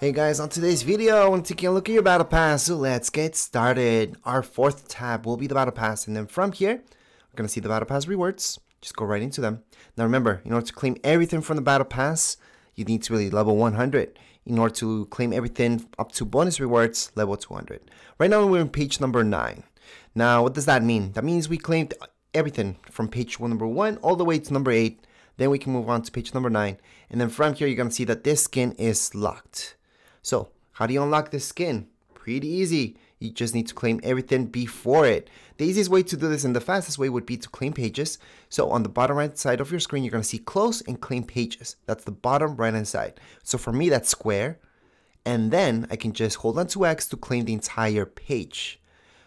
Hey guys, on today's video, I want to take a look at your Battle Pass, so let's get started. Our fourth tab will be the Battle Pass, and then from here, we're going to see the Battle Pass rewards. Just go right into them. Now remember, in order to claim everything from the Battle Pass, you need to really level 100. In order to claim everything up to bonus rewards, level 200. Right now we're on page number 9. Now what does that mean? That means we claimed everything from page one, number 1 all the way to number 8. Then we can move on to page number 9. And then from here you're going to see that this skin is locked. So, how do you unlock this skin? Pretty easy. You just need to claim everything before it. The easiest way to do this and the fastest way would be to claim pages. So on the bottom right side of your screen, you're to see close and claim pages. That's the bottom right hand side. So for me, that's square. And then I can just hold on to X to claim the entire page.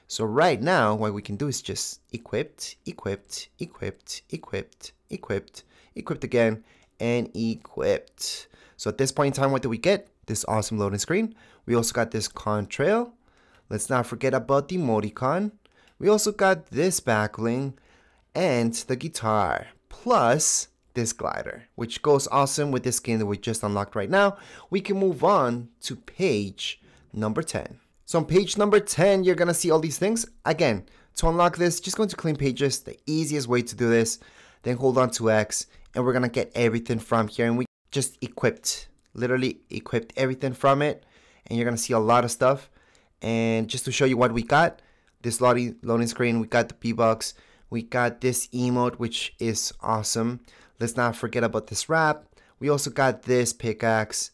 So right now, what we can do is just equipped, equipped, equipped, equipped, equipped, equipped again, and equipped. So at this point in time, what do we get? This awesome loading screen. We also got this contrail. Let's not forget about the emoticon. We also got this backbling and the guitar, plus this glider, which goes awesome with this skin that we just unlocked right now. We can move on to page number 10. So on page number 10, you're gonna see all these things. Again, to unlock this, just going to clean pages, the easiest way to do this. Then hold on to X, and we're gonna get everything from here, and we just equipped literally equipped everything from it and you're gonna see a lot of stuff. And just to show you what we got this loading loading screen we got the b-box we got this emote which is awesome. Let's not forget about this wrap. We also got this pickaxe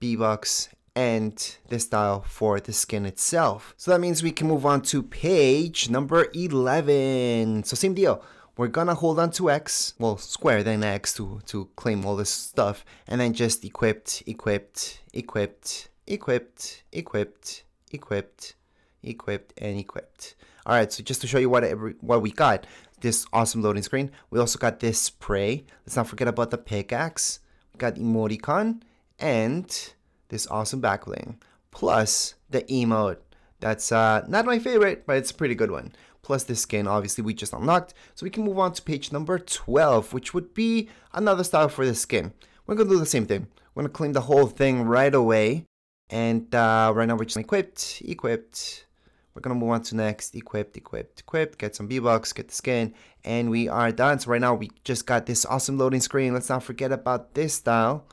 b-box and this style for the skin itself. So that means we can move on to page number 11 so same deal we're gonna hold on to X, well, square then X to, to claim all this stuff, and then just equipped, equipped, equipped, equipped, equipped, equipped, equipped, and equipped. All right, so just to show you what every, what we got, this awesome loading screen. We also got this spray. Let's not forget about the pickaxe. We got emoticon and this awesome backbling, plus the emote. That's uh, not my favorite, but it's a pretty good one plus this skin obviously we just unlocked. So we can move on to page number 12, which would be another style for the skin. We're to do the same thing. We're to claim the whole thing right away. And uh, right now we're just equipped, equipped. We're to move on to next, equipped, equipped, equipped, get some V-Bucks, get the skin, and we are done. So right now we just got this awesome loading screen. Let's not forget about this style.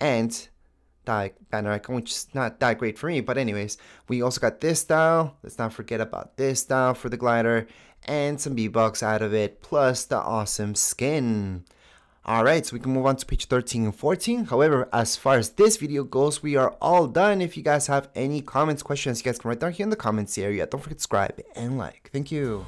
And banner icon, which is not that great for me. But anyways, we also got this style. Let's not forget about this style for the glider and some V-Bucks out of it, plus the awesome skin. Alright, so we can move on to page 13 and 14. However, as far as this video goes, we are all done. If you guys have any comments, questions, you guys can write down here in the comments area. Don't forget to subscribe and like. Thank you.